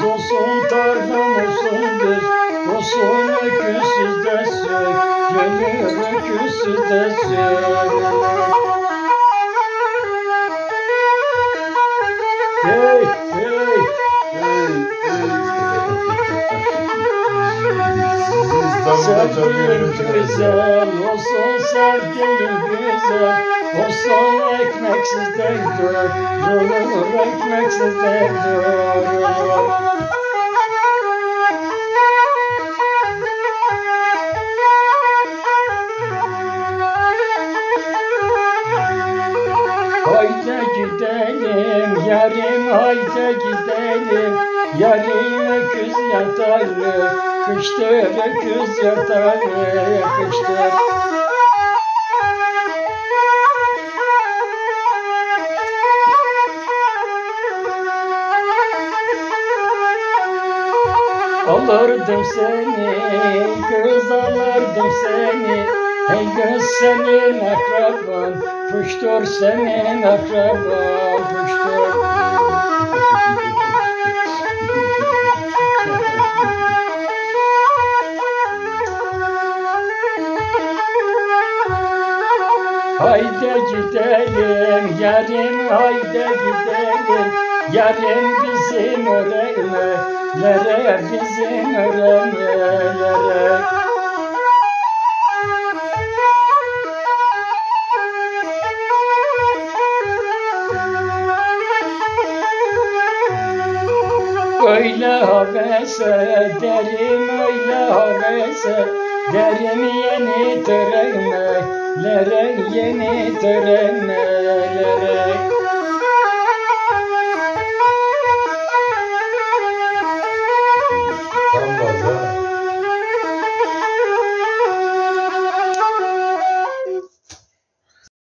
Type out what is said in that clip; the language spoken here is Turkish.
Kız olsun tarlam olsun düz Olsun öküzsüz de sür Gönül öküzsüz de sür Hey hey Sevdiğim güzel olsun sevdiğim güzel Olsun ekmeksiz de dur Durur ekmeksiz de durur Haydi gidelim yarim haydi gidelim. Yarim öküz yatarlı Kıştır öküz yatarlı Kıştır Alırdım seni, kız alırdım seni. Hey kız senin akraban, puştur senin akraban, puştur Haydi gidelim yarim haydi gidelim. Yarim bizim öğrenme Lere bizim öğrenmelere Öyle havese derim öyle havese Derim yeni törenmelere yeni törenmelere